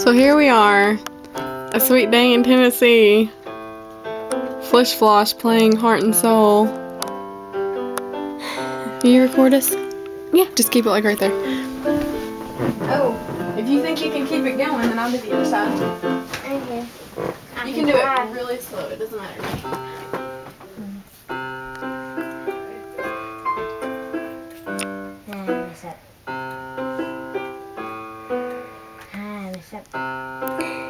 So here we are, a sweet day in Tennessee. Flish Flosh playing Heart and Soul. Can you record us? Yeah, just keep it like right there. Oh, if you think you can keep it going, then I'll do the other side. Okay. You can do it really slow, it doesn't matter せん。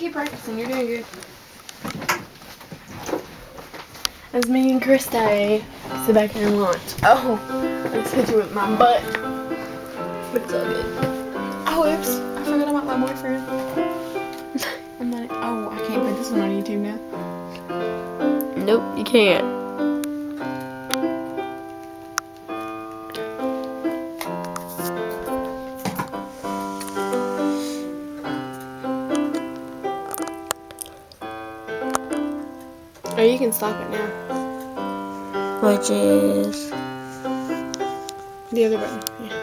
keep practicing, you're doing good. That's me and Kristi. Sit uh. back here and watch. Oh, I just hit you with my butt. But it's all good. Oh, oops. I forgot about my boyfriend. I'm not, oh, I can't put this one on YouTube now. Nope, you can't. Oh, you can stop it now. Which is The other button. Yeah.